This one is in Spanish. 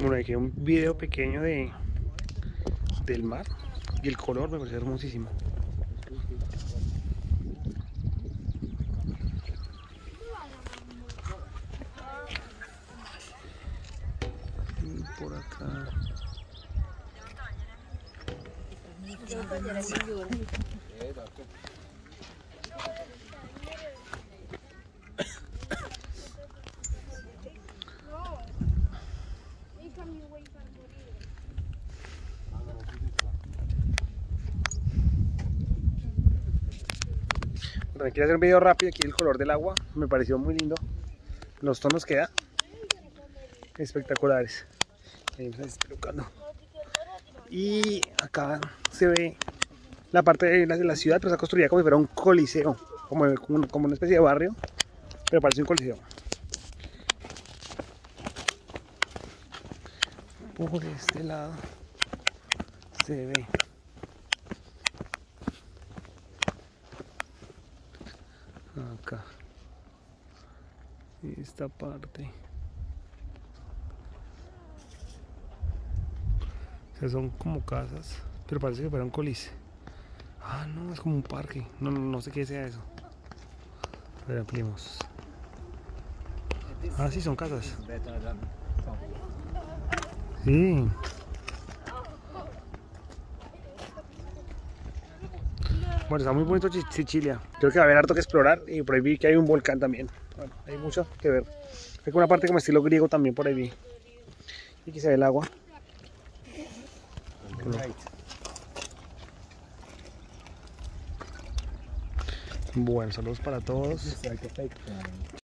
Bueno, aquí un video pequeño de del mar y el color me parece hermosísimo. Bueno, quiero hacer un video rápido aquí el color del agua, me pareció muy lindo. Los tonos que da, espectaculares. Y acá se ve la parte de la, ciudad, pero está construida como si fuera un coliseo, como, como una especie de barrio, pero parece un coliseo. Por este lado se ve acá. Esta parte. O sea, son como casas pero parece que fuera un coliseo ah no es como un parque. No, no, no sé qué sea eso. A ver ampliemos. Ah sí son casas. Sí Bueno, está muy bonito Chi- Sicilia. Creo que va a haber harto que explorar y por ahí vi que hay un volcán también. Bueno, hay mucho que ver. Hay una parte como estilo griego también por ahí vi. Y aquí se ve el agua. Bueno, saludos para todos.